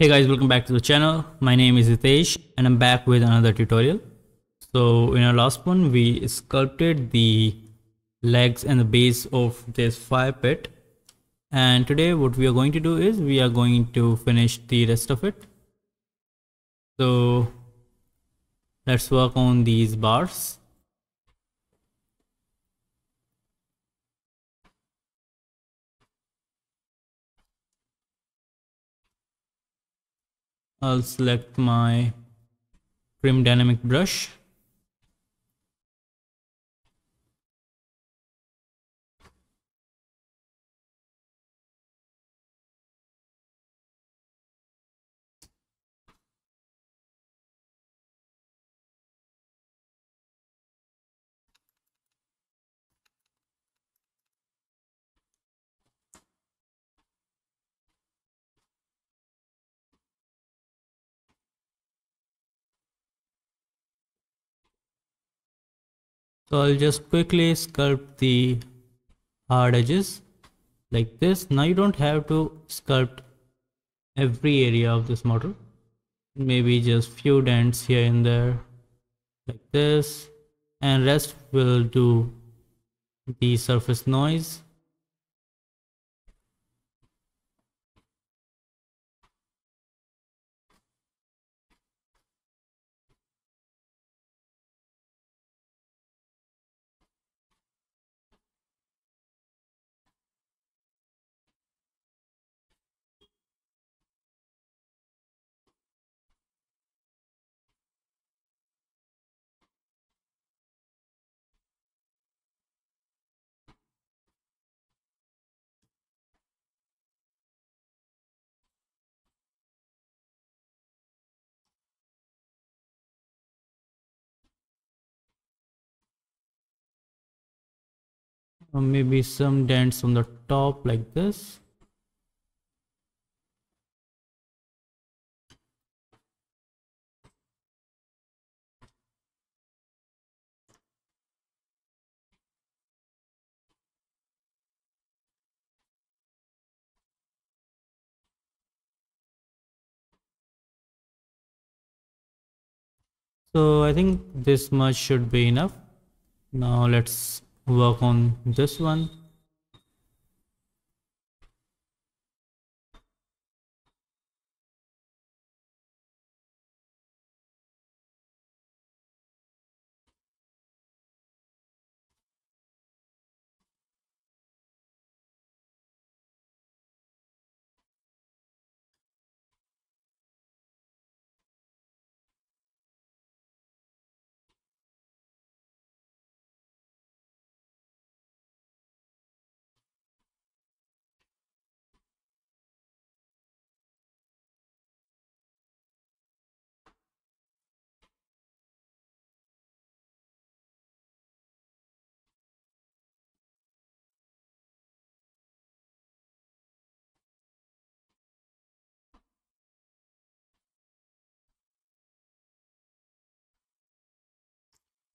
Hey guys, welcome back to the channel. My name is Hitesh and I'm back with another tutorial. So in our last one, we sculpted the legs and the base of this fire pit. And today what we are going to do is we are going to finish the rest of it. So let's work on these bars. I'll select my trim dynamic brush So I'll just quickly sculpt the hard edges like this. Now you don't have to sculpt every area of this model. Maybe just few dents here and there like this and rest will do the surface noise or maybe some dents on the top like this. So I think this much should be enough. Now let's work on this one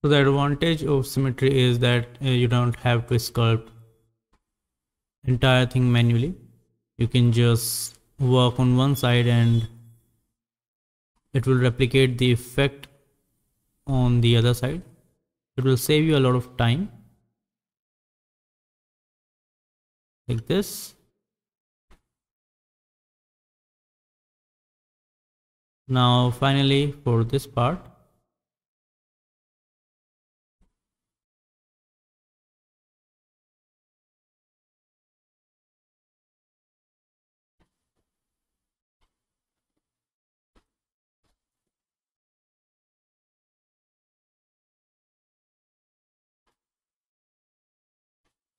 So the advantage of symmetry is that uh, you don't have to sculpt entire thing manually. You can just work on one side and it will replicate the effect on the other side. It will save you a lot of time. Like this. Now finally for this part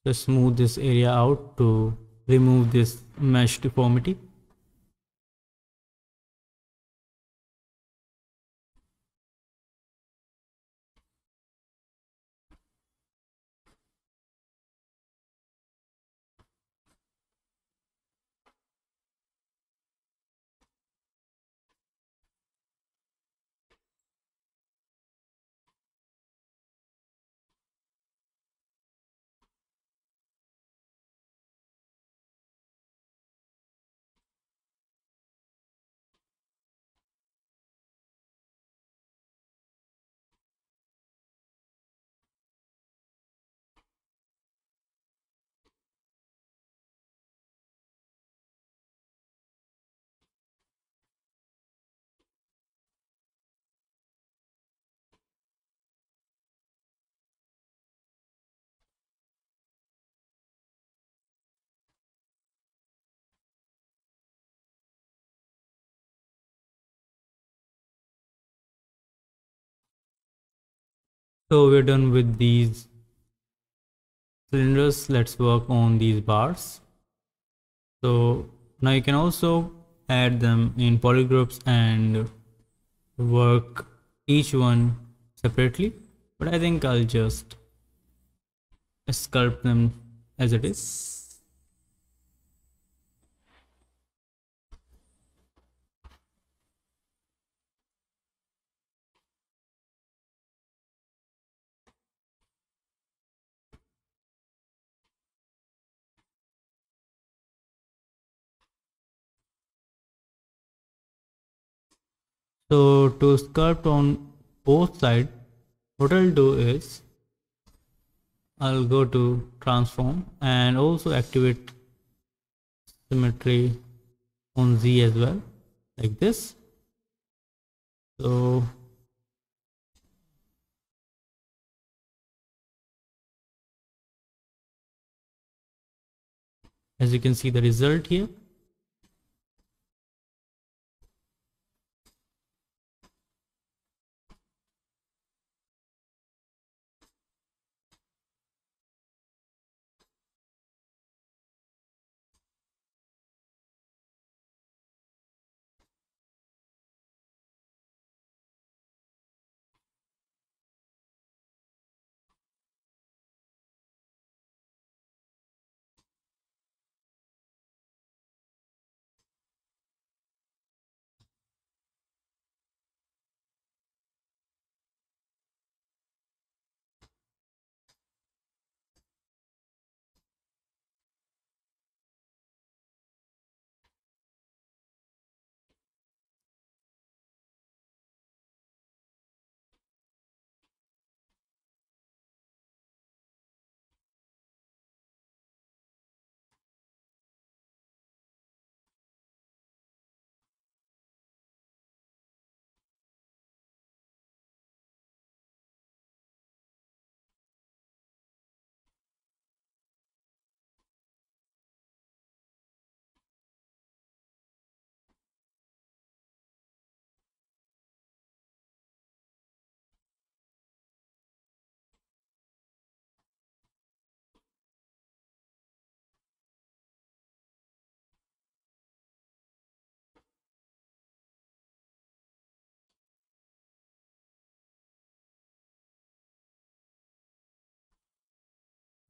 just smooth this area out to remove this mesh deformity So we're done with these cylinders. Let's work on these bars. So now you can also add them in polygroups and work each one separately but I think I'll just sculpt them as it is So to sculpt on both sides, what I'll do is I'll go to transform and also activate symmetry on Z as well like this. So as you can see the result here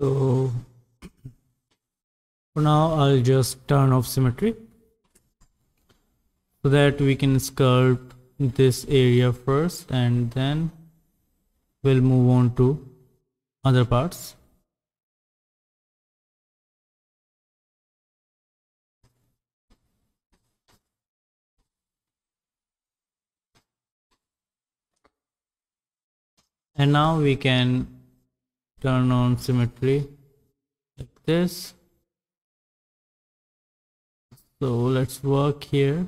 So for now I'll just turn off symmetry so that we can sculpt this area first and then we'll move on to other parts. And now we can turn on symmetry like this. So let's work here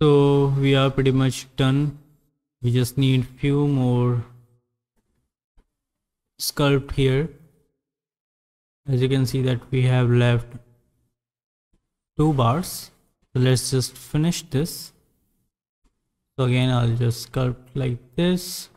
so we are pretty much done. We just need few more sculpt here. As you can see that we have left two bars. So let's just finish this. So again I'll just sculpt like this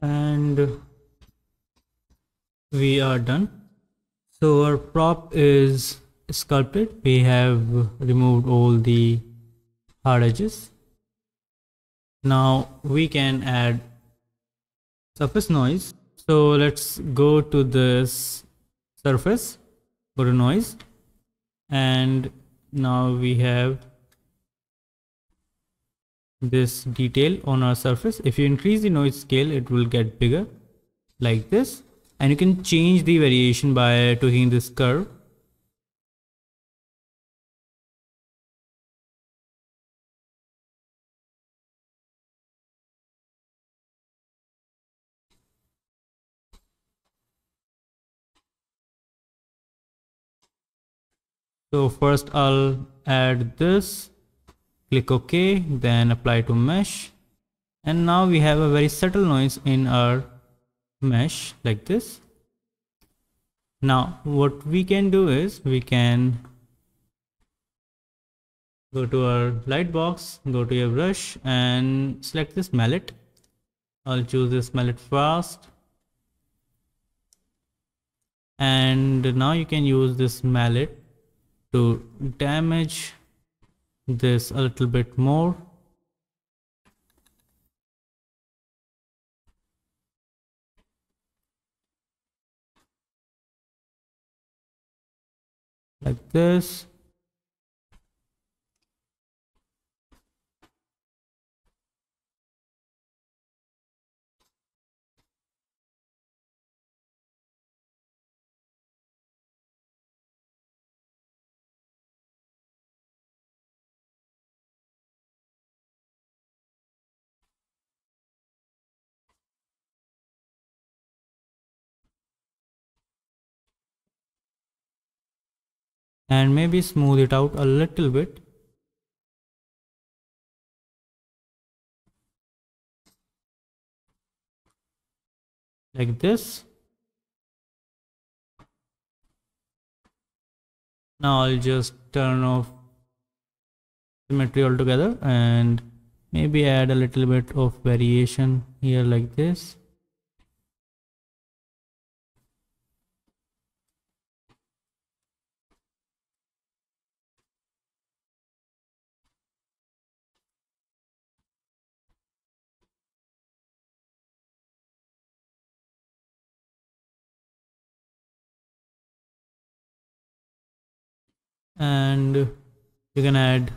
and we are done. So our prop is sculpted. We have removed all the hard edges. Now we can add surface noise. So let's go to this surface go to noise. And now we have this detail on our surface. If you increase the noise scale it will get bigger like this. And you can change the variation by tweaking this curve. So first I'll add this click ok then apply to mesh. And now we have a very subtle noise in our mesh like this. Now what we can do is we can go to our light box go to your brush and select this mallet. I'll choose this mallet first and now you can use this mallet to damage this a little bit more. Like this and maybe smooth it out a little bit. Like this. Now I'll just turn off symmetry altogether and maybe add a little bit of variation here like this and you can add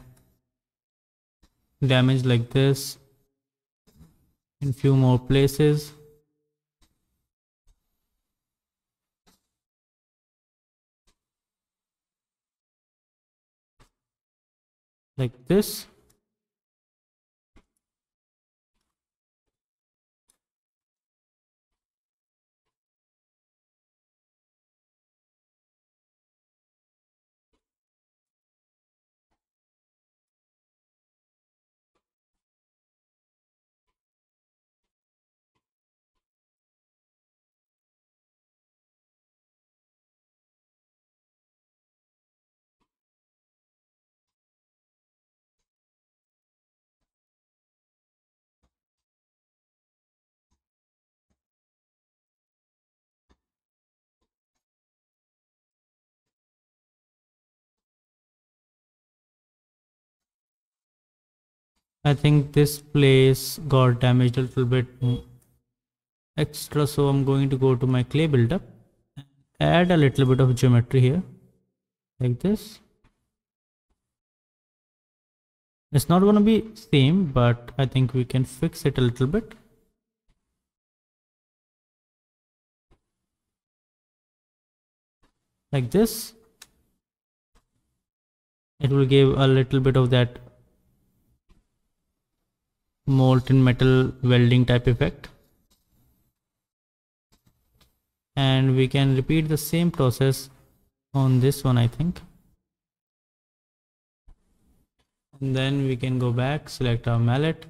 damage like this in few more places. Like this I think this place got damaged a little bit. Extra so I'm going to go to my clay buildup add a little bit of geometry here like this. It's not going to be same but I think we can fix it a little bit. Like this. It will give a little bit of that molten metal welding type effect. And we can repeat the same process on this one I think. And then we can go back select our mallet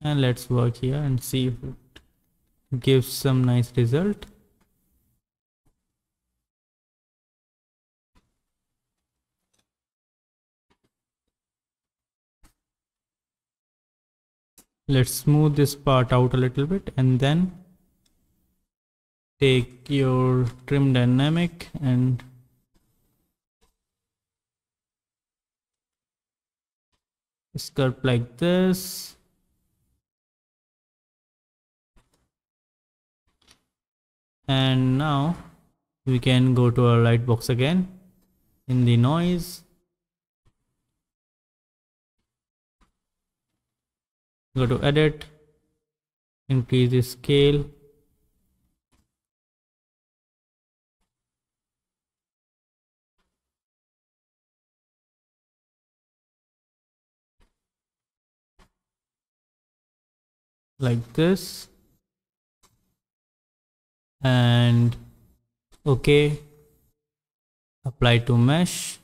and let's work here and see if it gives some nice result let's smooth this part out a little bit and then take your trim dynamic and sculpt like this. And now we can go to our light box again in the noise go to edit increase the scale. Like this. And okay apply to mesh.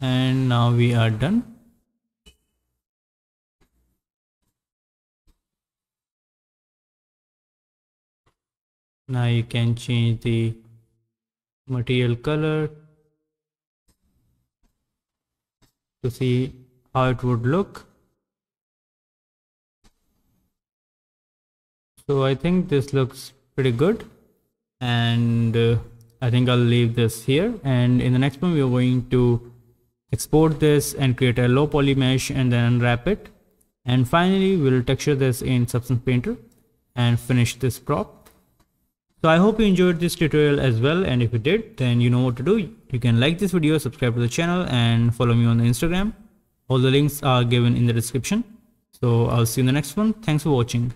And now we are done now you can change the material color to see how it would look. So I think this looks pretty good. And uh, I think I'll leave this here. And in the next one we are going to export this and create a low poly mesh and then unwrap it. And finally we'll texture this in substance painter and finish this prop so I hope you enjoyed this tutorial as well and if you did then you know what to do. You can like this video, subscribe to the channel and follow me on the Instagram. All the links are given in the description. So I'll see you in the next one. Thanks for watching.